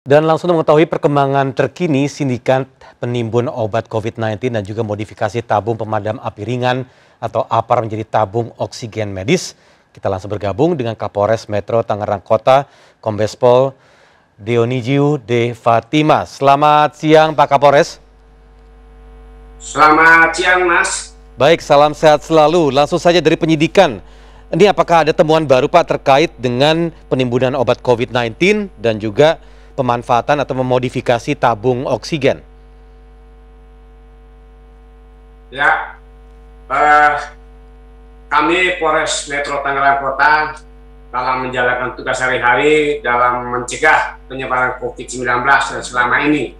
Dan langsung mengetahui perkembangan terkini sindikat penimbun obat COVID-19 dan juga modifikasi tabung pemadam api ringan atau APAR menjadi tabung oksigen medis. Kita langsung bergabung dengan Kapolres Metro Tangerang Kota, Kombes Pol Dionigiu De Fatima. Selamat siang Pak Kapolres. Selamat siang Mas. Baik, salam sehat selalu. Langsung saja dari penyidikan. Ini apakah ada temuan baru Pak terkait dengan penimbunan obat COVID-19 dan juga pemanfaatan atau memodifikasi tabung oksigen? Ya, uh, kami Polres Metro Tangerang Kota dalam menjalankan tugas sehari-hari dalam mencegah penyebaran COVID-19 dan selama ini.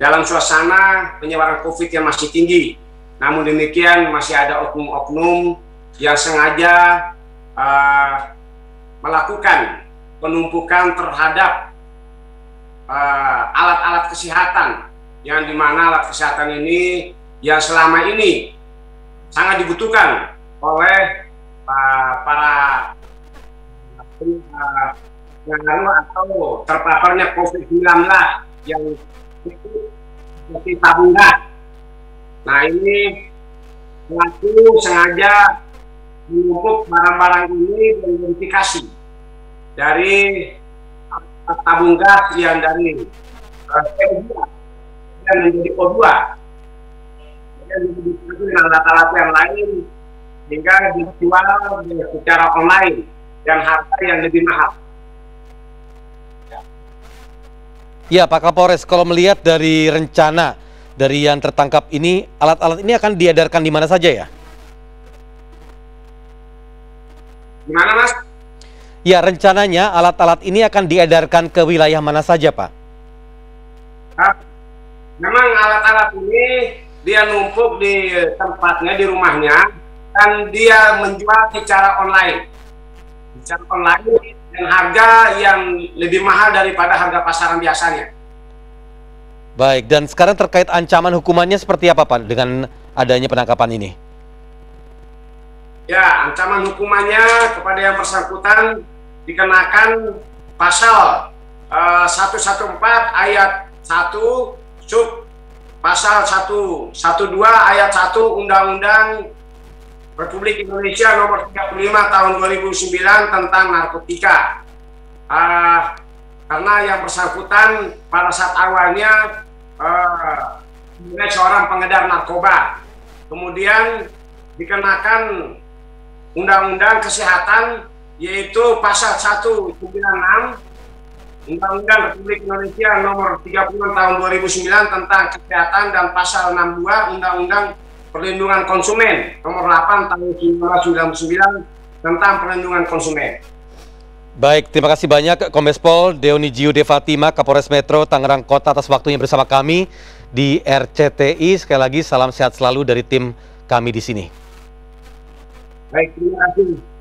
Dalam suasana penyebaran COVID yang masih tinggi, namun demikian masih ada oknum-oknum yang sengaja uh, melakukan penumpukan terhadap Eh, alat-alat uh, kesehatan yang di mana alat kesehatan ini yang selama ini sangat dibutuhkan oleh uh, para pengaruh atau terpaparnya COVID-19 yang seperti tabung gas. Nah ini pelaku sengaja menumpuk barang-barang ini dan verifikasi dari tabung gas yang dari uh, yang menjadi O2 yang didistribusi dengan alat-alat yang lain hingga dijual secara online dan harga yang lebih mahal. Ya Pak Kapolres, kalau melihat dari rencana dari yang tertangkap ini, alat-alat ini akan diedarkan di mana saja ya? Gimana Mas? Ya, rencananya alat-alat ini akan diedarkan ke wilayah mana saja, Pak? memang alat-alat ini dia numpuk di tempatnya, di rumahnya, dan dia menjual secara online. Secara online dengan harga yang lebih mahal daripada harga pasaran biasanya. Baik, dan sekarang terkait ancaman hukumannya seperti apa, Pak, dengan adanya penangkapan ini? Ya, ancaman hukumannya kepada yang bersangkutan dikenakan pasal uh, 114 ayat 1 sub pasal 112 ayat 1 Undang-Undang Republik Indonesia nomor 35 tahun 2009 tentang narkotika. Uh, karena yang bersangkutan pada saat awalnya uh, seorang pengedar narkoba. Kemudian dikenakan Undang-Undang Kesehatan yaitu pasal 196 Undang-Undang Republik Indonesia nomor 30 tahun 2009 tentang kesehatan dan pasal 62 Undang-Undang Perlindungan Konsumen nomor 8 tahun 1999 tentang perlindungan konsumen. Baik, terima kasih banyak Kombes Pol Deoni Jiu De Fatima, Kapolres Metro Tangerang Kota atas waktunya bersama kami di RCTI. Sekali lagi salam sehat selalu dari tim kami di sini. Baik, terima kasih.